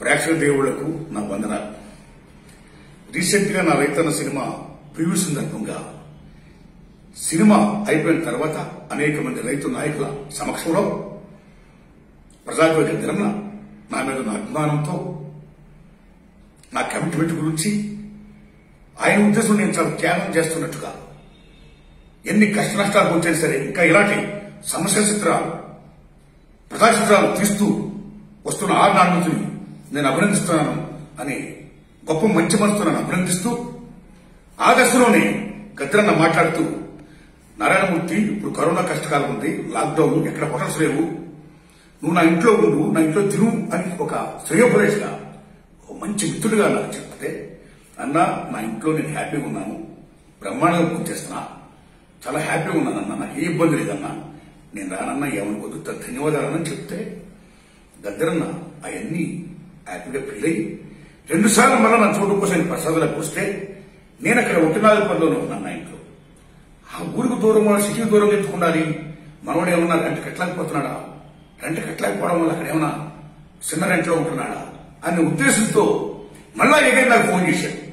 ప్రేక్షక దేవుళ్ళకు నా వందనాలు. రీసెంట్గా నా రైతన్న సినిమా ప్రివ్యూ సందర్భంగా సినిమా అయిపోయిన తర్వాత అనేక మంది రైతు నాయకుల సమక్షంలో ప్రజాకవి గద్దరన్న నా మీద నా అభిమానంతో నా కమిట్మెంట్ గురించి ఆయన ఉద్దేశం నేను చాలా త్యాగం చేస్తున్నట్టుగా. ఎన్ని కష్ట నష్టాలు వచ్చాయి సరే ఇంకా ఇలాంటి సమస్య చిత్రాలు ప్రజా చిత్రాలు తీస్తూ వస్తున్న ఆ నాణ్యతని నేను అభినందిస్తున్నాను అని గొప్ప మంచి మనసుతో నన్ను అభినందిస్తూ ఆగస్టులోనే గద్దరన్న మాట్లాడుతూ నారాయణమూర్తి ఇప్పుడు కరోనా కష్టకాలం ఉంది లాక్డౌన్ ఎక్కడ హోటల్స్ లేవు నువ్వు నా ఇంట్లో ఉండు నా ఇంట్లో తిను అని ఒక శ్రేయోపదేశగా ఒక మంచి మిత్రుడిగా నాకు చెప్తే అన్న నా ఇంట్లో నేను హ్యాపీగా ఉన్నాను బ్రహ్మాండంగా పూజ చేస్తున్నా చాలా హ్యాపీగా ఉన్నానన్న నాకు ఏ ఇబ్బంది లేదన్నా నేను రానన్నా ఏమనుకోదు ధన్యవాదాలన్నా చెప్తే దగ్గరన్న అవన్నీ హ్యాపీగా ఫీల్ అయ్యి రెండుసార్లు మళ్ళీ నా చోటు కోసం ప్రసాదాలకు వస్తే నేను అక్కడ ఒట్టినాలుపల్లిలోనే ఉన్నాను నా ఇంట్లో. ఆ ఊరికి దూరం సిటీ దూరం ఎత్తుకుండాలి. మనవాడు ఏమన్నా రెంట్ కట్టలేకపోతున్నాడా? రెంట్ కట్టలేకపోవడం వల్ల అక్కడ ఏమన్నా చిన్న రెంట్లో ఉంటున్నాడా? అనే ఉద్దేశంతో మళ్ళా ఏదైనా నాకు ఫోన్ చేశాడు.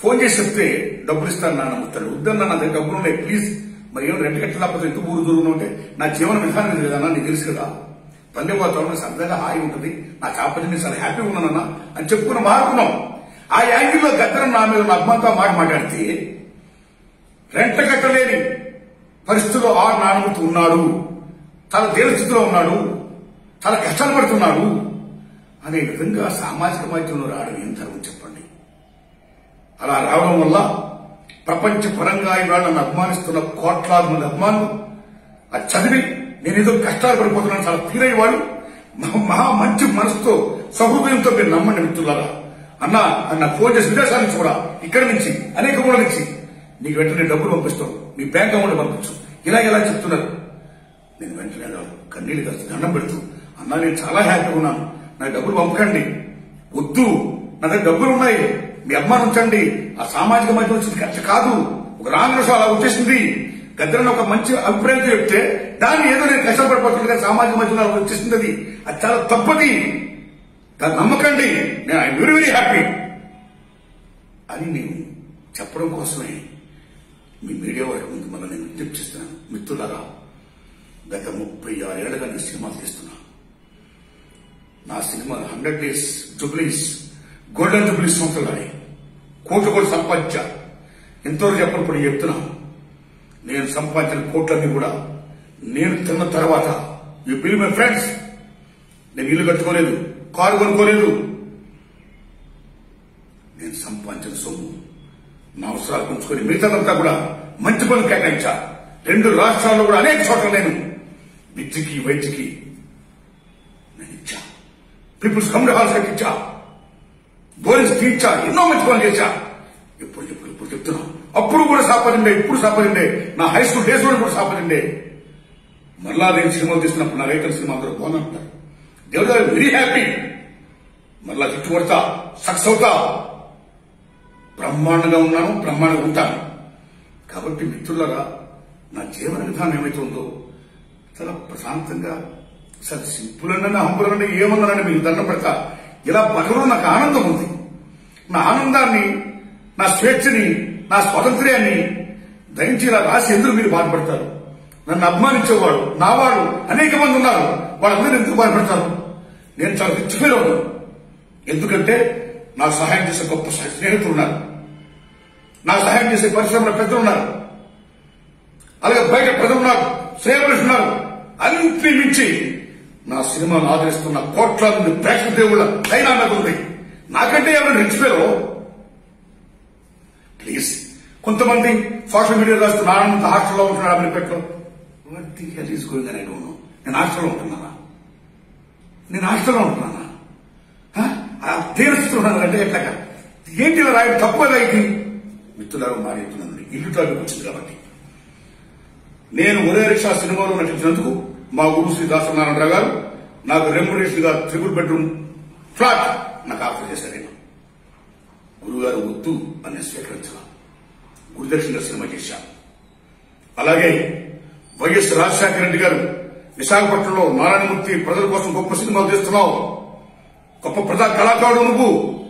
ఫోన్ చేసి చెప్తే డబ్బులు ఇస్తాను నాన్న ముత్తాడు వద్దన్న నా దగ్గర డబ్బులు ఉన్నాయి ప్లీజ్. మరి ఏమైనా రెంట్ కట్టలేకపోతే ఎందుకు ఊరు దూరం ఉంటే? నా జీవన విధానం లేదన్నా నీకు తెలుసు కదా. పల్లె వాతావరణం సరదాగా హాయి ఉంటుంది. నా కాపలి నేను చాలా హ్యాపీగా ఉన్నానన్నా అని చెప్పుకున్న మారుకున్నాం ఆ యాంగిల్లో గద్దరం నా మీద నా మాట మాట్లాడితే రెంట కట్టలేని పరిస్థితుల్లో ఆ నానబడుతూ ఉన్నాడు. చాలా దీనస్థితిలో ఉన్నాడు. చాలా కష్టాలు పడుతున్నాడు. అనే విధంగా సామాజిక మాధ్యమంలో రావడం ఏం ధర్మం చెప్పండి. అలా రావడం వల్ల ప్రపంచ పరంగా ఇవాళ నన్ను అభిమానిస్తున్న కోట్లాది మంది అభిమానులు అది చదివి నేనేదో కష్టాలు పడిపోతున్నాను చాలా ఫీల్ అయ్యేవాళ్ళు మహా- మంచి మనసుతో సహృదయంతో మీరు నమ్మండి మిత్రులారా. అన్న అన్న ఫోన్ చేసి విదేశాల నుంచి కూడా ఇక్కడి నుంచి అనేక ఊళ్ళ నుంచి నీకు వెంటనే డబ్బులు పంపిస్తాం. మీ బ్యాంక్ అమౌంట్ పంపించు. ఇలా ఇలా చెప్తున్నారు. నేను వెంటనే కన్నీళ్ళు కలిసి దండం పెడుతూ అన్నా నేను చాలా హ్యాపీగా ఉన్నాను. నాకు డబ్బులు పంపకండి. వద్దు. నా దగ్గర డబ్బులు ఉన్నాయి. మీ అమ్మాని ఉంచండి ఆ సామాజిక మాధ్యమం వచ్చింది ఖర్చు కాదు. ఒక రాంగ్ అలా వచ్చేసింది. గద్దరని ఒక మంచి అభిప్రాయంతో చెప్తే దాన్ని ఏదో నేను కష్టపడిపోతుంది సామాజిక మధ్యలో వచ్చేస్తుంది వచ్చేసింది. అది చాలా తప్పది. దాన్ని నమ్మకండి. నేను ఐ వెరీ వెరీ హ్యాపీ. అని నేను చెప్పడం కోసమే మీ మీడియా వారి ముందు మళ్ళీ నేను విజ్ఞప్తి చేస్తున్నాను. గత ముప్పై ఆరేళ్ళుగా నేను సినిమాలు తీస్తున్నా. నా cinema hundred days jubilees golden jubilees సంవత్సరాలు కోట్లు కూడా సంపాదించా. ఎంతో చెప్పినప్పుడు చెప్తున్నాను నేను సంపాదించిన కోట్లన్నీ కూడా నేను తిన్న తర్వాత యూ బిల్ మై ఫ్రెండ్స్ నేను ఇల్లు కట్టుకోలేదు కారు కొనుక్కోలేదు. నేను సంపాదించిన సొమ్ము నా అవసరాలు ఉంచుకొని మిగతాదంతా కూడా మంచి పనులు కేటాయించా. రెండు రాష్ట్రాల్లో కూడా అనేక చోట్ల నేను విద్యకి వైద్యకి నేను ఇచ్చా. పీపుల్స్ కమ్యూనిటీ హాల్స్ ఇచ్చా బోరింగ్స్ తీర్చా ఎన్నో మంచి పనులు చేశా. ఎప్పుడు ఇప్పుడు ఇప్పుడు చెప్తున్నాను అప్పుడు కూడా సాపరిండే ఇప్పుడు సాపరిండే నా హై స్కూల్ డేస్లో కూడా సాపరిండే మరలా నేను సినిమాలు తీసినప్పుడు నా రైతుల సినిమా అందరూ బాగుందంటారు దేవుడు వెరీ హ్యాపీ మరలా చుట్టూ కొడతా సక్సెస్ అవుతా. బ్రహ్మాండంగా ఉన్నాను బ్రహ్మాండంగా ఉంటాను. కాబట్టి మిత్రులరా నా జీవన విధానం ఏమైతే ఉందో చాలా ప్రశాంతంగా సార్ సింపుల్ అన్న హంపుల్ అన్న ఏమన్నానని మీకు దండం పెడతా. ఇలా బతకడం నాకు ఆనందం ఉంది. నా ఆనందాన్ని నా స్వేచ్ఛని నా స్వాతంత్ర్యాన్ని దయించి ఇలా రాసి ఎందుకు మీరు బాధపడతారు? నన్ను అభిమానించేవాడు నావాడు అనేక మంది ఉన్నారు. వాళ్ళందరూ ఎందుకు బాధపడతారు? నేను చాలా రిచ్ ఫీల్ అవుతాను ఎందుకంటే నాకు సహాయం చేసే గొప్ప స్నేహితులు ఉన్నారు. నాకు సహాయం చేసే పరిశ్రమల పెద్దలు ఉన్నారు. అలాగే బయట ప్రజలు ఉన్నారు సేవలు ఉన్నారు. అన్నింటినీ మించి నా సినిమాను ఆదరిస్తున్న కోట్ల మంది ప్రేక్షక దేవుళ్ళ దైనా నాకు ఉంది నాకంటే ఎవరైనా రెచ్చిపోయారో ప్లీజ్. కొంతమంది సోషల్ మీడియా రాస్తున్న ఆనంద హాస్టల్లో ఉంటున్నాడు అమలు పెట్టడం హెల్ ఈస్ గోయింగ్ అని డోంట్ నేను హాస్టల్లో ఉంటున్నానా? నేను హాస్టల్లో ఉంటున్నానా? తీరుస్తున్నాను అంటే ఎట్లాగా? ఏంటి ఇలా రాయడం? తప్పదా ఇది? మిత్రులారా మారేస్తున్నాను ఇల్లు టాపిక్ వచ్చింది కాబట్టి. నేను ఉదయ రిక్షా సినిమాలో నటించినందుకు మా గురు శ్రీ దాసనారాయణరావు గారు నాకు రెమ్యునరేషన్గా త్రిపుల్ బెడ్రూమ్ ఫ్లాట్ నాకు ఆఫర్ చేశారు గురుగారు వద్దు అని స్వీకరించడం. గురుదక్షిణ సినిమా చేశాం. అలాగే వైఎస్ రాజశేఖర రెడ్డి గారు విశాఖపట్నంలో నారాయణమూర్తి ప్రజల కోసం గొప్ప సినిమాలు చేస్తున్నావు. గొప్ప ప్రజా కళాకారుడు నువ్వు.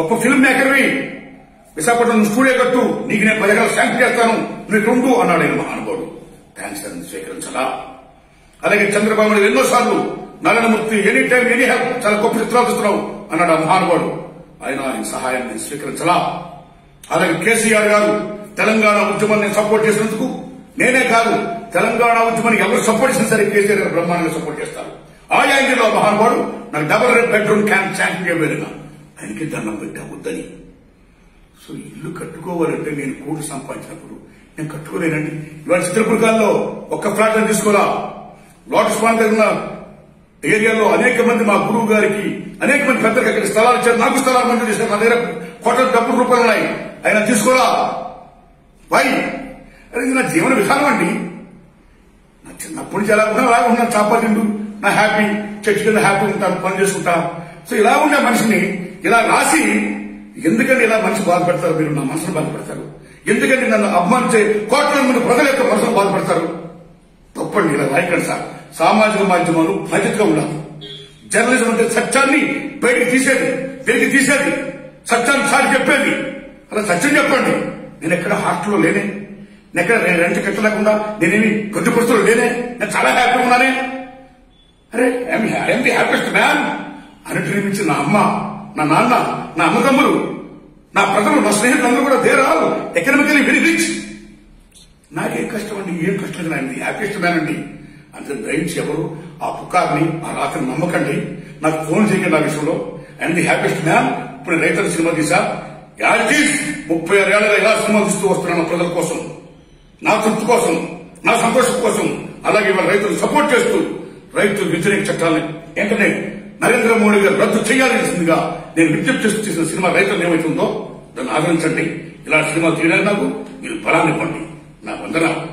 గొప్ప ఫిల్మ్ మేకర్వి విశాఖపట్నం స్టూడియో కట్టు. నీకు నేను పది ఎకరాలు శాంక్షన్ చేస్తాను. నీకు ఉండు అన్నాడు ఆయన మహానుభావుడు. థ్యాంక్స్ అని స్వీకరించాలా? అలాగే చంద్రబాబు నాయుడు ఎన్నోసార్లు Narayanamurthy any time any help చాలా గొప్ప చిత్రాలు చూస్తున్నావు అన్నాడు ఆ మహానుభావుడు. ఆయన ఆయన సహాయాన్ని స్వీకరించలా. అలాగే కేసీఆర్ గారు తెలంగాణ ఉద్యమాన్ని సపోర్ట్ చేసినందుకు నేనే కాదు తెలంగాణ ఉద్యమానికి ఎవరు సపోర్ట్ చేసినా సరే కేసీఆర్ గారు బ్రహ్మాండంగా సపోర్ట్ చేస్తారు. ఆయా ఇంటిలో మహానుభావుడు నాకు డబల్ బెడ్రూమ్ క్యాంప్ శాంక్షన్ చేయబోయినా ఆయనకి దండం పెట్టా వద్దని. సో ఇల్లు కట్టుకోవాలంటే నేను కోటి సంపాదించినప్పుడు నేను కట్టుకోలేనండి. ఇవాళ చిత్రపురకాల్లో ఒక్క ఫ్లాట్ తీసుకోరా లోటస్ పాండ్ దగ్గర ఏరియాలో అనేక మంది మా గురువు గారికి అనేక మంది పెద్దలకు అక్కడ స్థలాలు ఇచ్చారు. నాకు స్థలాలు మంజూరు చేశారు. నా దగ్గర కోట్ల డబ్బులు రూపాయలు ఉన్నాయి. ఆయన తీసుకోరా? వై అరే నా జీవన విధానం అండి. నా చిన్నప్పటి నుంచి ఎలా ఉన్నా అలాగే ఉన్నాను. చాపాతిండు నా హ్యాపీ చర్చి కింద హ్యాపీ ఉంటాను పని చేసుకుంటా. సో ఇలా ఉండే మనిషిని ఇలా రాసి ఎందుకంటే ఇలా మనిషి బాధపడతారు? మీరు నా మనసును బాధపడతారు. ఎందుకంటే నన్ను అభిమానించే కోట్ల మంది ప్రజల యొక్క మనసును బాధపడతారు? తప్పండి ఇలా రాయకండి సార్. సామాజిక మాధ్యమాలు బాధ్యతగా ఉండాలి జర్నలిజం అంటే సత్యాన్ని బయటికి తీసేది బయటికి తీసేది సత్యాన్ని సారి చెప్పేది. అలా సత్యం చెప్పండి. నేను ఎక్కడ హాస్టల్లో లేనే నేను ఎక్కడ రెంట్ కట్టలేకుండా నేనేమి కొద్ది పరిస్థితులు లేనే నేను చాలా హ్యాపీగా ఉన్నానే. అరే ఐఎమ్ ది హ్యాపీస్ట్ మ్యాన్ అన్నిటిని మించి నా అమ్మ నా నాన్న నా అమ్మతమ్ములు నా ప్రజలు నా స్నేహితులు అందరూ కూడా there all economically very rich నాకేం కష్టం అండి ఏం కష్టం అండి హ్యాపీస్ట్ మ్యాన్ అండి. అంటే దయించి ఎవరు ఆ పుకార్ని ఆ రాత్రి నమ్మకండి. నాకు ఫోన్ చేయకండి ఆ విషయంలో. అండ్ ది హ్యాపీస్ట్ మ్యాన్ ఇప్పుడు రైతుల సినిమా తీసా. యాజీస్ ముప్పై ఆరు ఇలా సినిమా తీస్తూ వస్తున్నాను ప్రజల కోసం. నా తృప్తి కోసం నా సంతోషం కోసం. అలాగే ఇవాళ రైతులు సపోర్ట్ చేస్తూ రైతులు వ్యతిరేక చట్టాలని వెంటనే నరేంద్ర మోడీ గారు రద్దు చేయాల్సిందిగా నేను విజ్ఞప్తి చేస్తూ చేసిన సినిమా రైతులు ఏమైతుందో దాన్ని ఆదరించండి. ఇలా సినిమా తీయడానికి నాకు మీరు బలాన్ని ఇవ్వండి. నా వందన